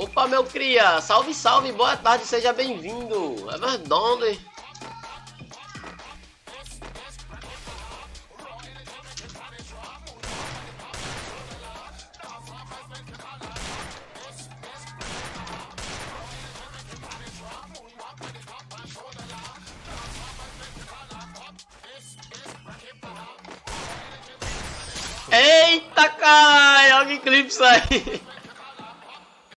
Opa, meu cria! Salve, salve, boa tarde, seja bem-vindo! É verdade! Eita, caralho! Olha que clipe aí!